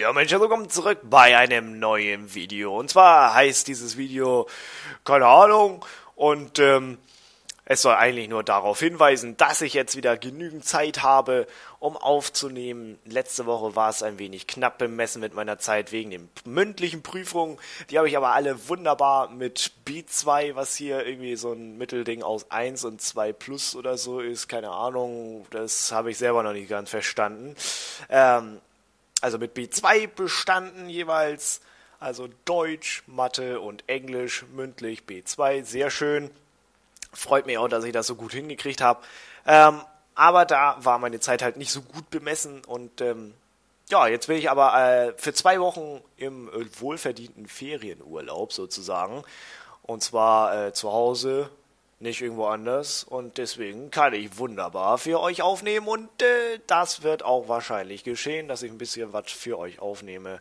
Ja, Mensch, willkommen zurück bei einem neuen Video. Und zwar heißt dieses Video, keine Ahnung, und ähm, es soll eigentlich nur darauf hinweisen, dass ich jetzt wieder genügend Zeit habe, um aufzunehmen. Letzte Woche war es ein wenig knapp bemessen mit meiner Zeit wegen den mündlichen Prüfungen. Die habe ich aber alle wunderbar mit B2, was hier irgendwie so ein Mittelding aus 1 und 2 Plus oder so ist. Keine Ahnung, das habe ich selber noch nicht ganz verstanden. Ähm, also mit B2 bestanden jeweils. Also Deutsch, Mathe und Englisch mündlich B2. Sehr schön. Freut mich auch, dass ich das so gut hingekriegt habe. Ähm, aber da war meine Zeit halt nicht so gut bemessen und ähm, ja, jetzt bin ich aber äh, für zwei Wochen im äh, wohlverdienten Ferienurlaub sozusagen. Und zwar äh, zu Hause, nicht irgendwo anders. Und deswegen kann ich wunderbar für euch aufnehmen. Und äh, das wird auch wahrscheinlich geschehen, dass ich ein bisschen was für euch aufnehme.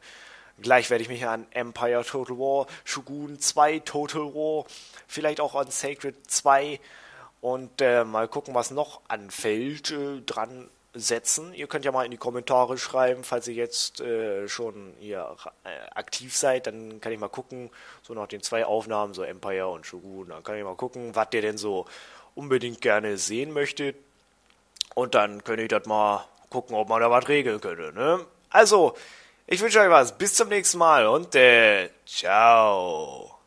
Gleich werde ich mich an Empire Total War, Shogun 2 Total War, vielleicht auch an Sacred 2 und äh, mal gucken, was noch anfällt, äh, dran setzen. Ihr könnt ja mal in die Kommentare schreiben, falls ihr jetzt äh, schon hier äh, aktiv seid, dann kann ich mal gucken, so nach den zwei Aufnahmen, so Empire und Shogun, dann kann ich mal gucken, was ihr denn so unbedingt gerne sehen möchtet. Und dann könnt ihr das mal gucken, ob man da was regeln könnte. Ne? Also, ich wünsche euch was. Bis zum nächsten Mal und äh, ciao.